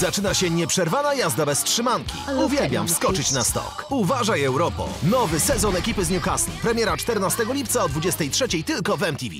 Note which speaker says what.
Speaker 1: Zaczyna się nieprzerwana jazda bez trzymanki. Uwielbiam wskoczyć na stok. Uważaj Europo! Nowy sezon ekipy z Newcastle. Premiera 14 lipca o 23.00 tylko w MTV.